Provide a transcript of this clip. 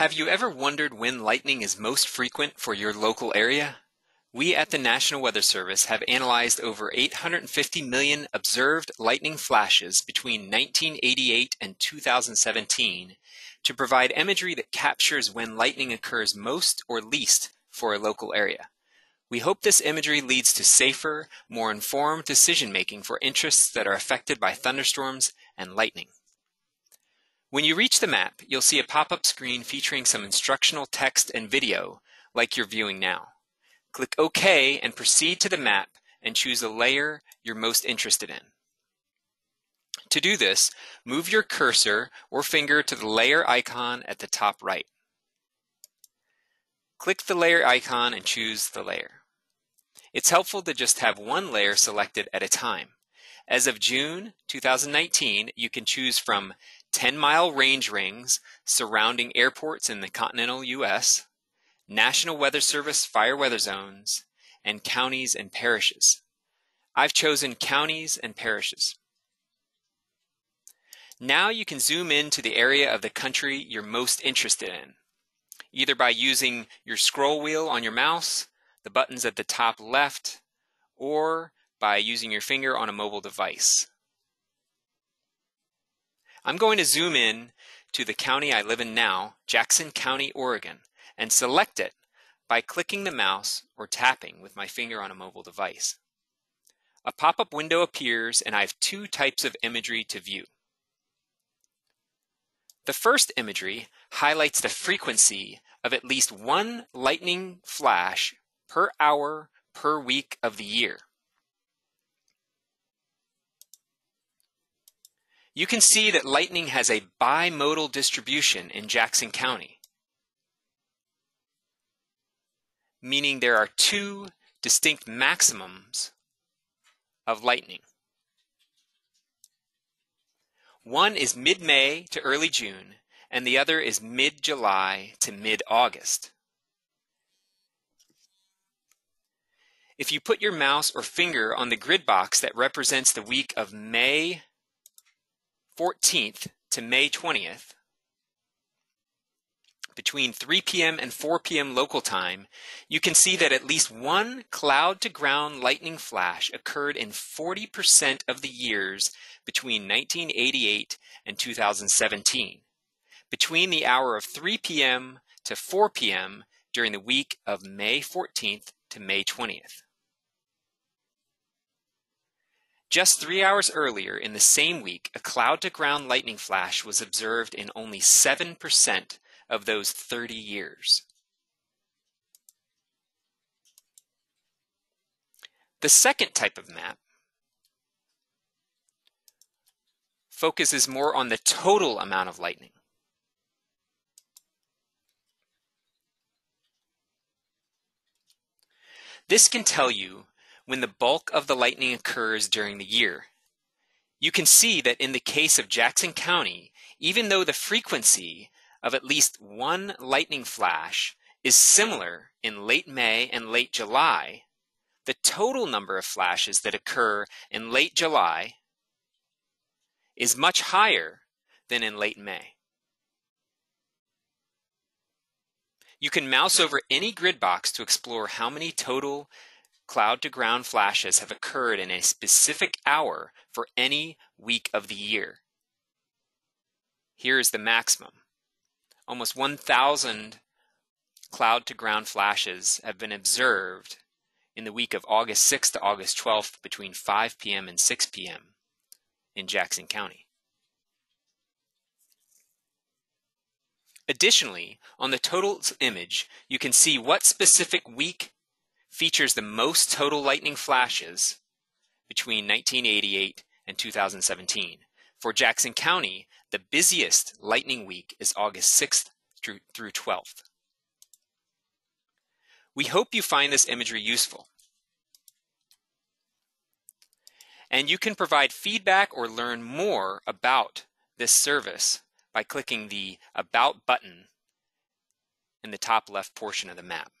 Have you ever wondered when lightning is most frequent for your local area? We at the National Weather Service have analyzed over 850 million observed lightning flashes between 1988 and 2017 to provide imagery that captures when lightning occurs most or least for a local area. We hope this imagery leads to safer, more informed decision making for interests that are affected by thunderstorms and lightning. When you reach the map, you'll see a pop-up screen featuring some instructional text and video, like you're viewing now. Click OK and proceed to the map and choose the layer you're most interested in. To do this, move your cursor or finger to the layer icon at the top right. Click the layer icon and choose the layer. It's helpful to just have one layer selected at a time. As of June 2019, you can choose from 10 mile range rings surrounding airports in the continental U.S., National Weather Service fire weather zones, and counties and parishes. I've chosen counties and parishes. Now you can zoom in to the area of the country you're most interested in, either by using your scroll wheel on your mouse, the buttons at the top left, or by using your finger on a mobile device. I'm going to zoom in to the county I live in now, Jackson County, Oregon, and select it by clicking the mouse or tapping with my finger on a mobile device. A pop-up window appears and I have two types of imagery to view. The first imagery highlights the frequency of at least one lightning flash per hour per week of the year. You can see that lightning has a bimodal distribution in Jackson County, meaning there are two distinct maximums of lightning. One is mid-May to early June, and the other is mid-July to mid-August. If you put your mouse or finger on the grid box that represents the week of May 14th to May 20th, between 3 p.m. and 4 p.m. local time, you can see that at least one cloud to ground lightning flash occurred in 40% of the years between 1988 and 2017, between the hour of 3 p.m. to 4 p.m. during the week of May 14th to May 20th. Just three hours earlier in the same week, a cloud-to-ground lightning flash was observed in only 7% of those 30 years. The second type of map focuses more on the total amount of lightning. This can tell you when the bulk of the lightning occurs during the year. You can see that in the case of Jackson County, even though the frequency of at least one lightning flash is similar in late May and late July, the total number of flashes that occur in late July is much higher than in late May. You can mouse over any grid box to explore how many total cloud to ground flashes have occurred in a specific hour for any week of the year. Here is the maximum. Almost 1,000 cloud to ground flashes have been observed in the week of August 6th to August 12th between 5 p.m. and 6 p.m. in Jackson County. Additionally, on the total image, you can see what specific week features the most total lightning flashes between 1988 and 2017. For Jackson County, the busiest lightning week is August 6th through, through 12th. We hope you find this imagery useful. And you can provide feedback or learn more about this service by clicking the About button in the top left portion of the map.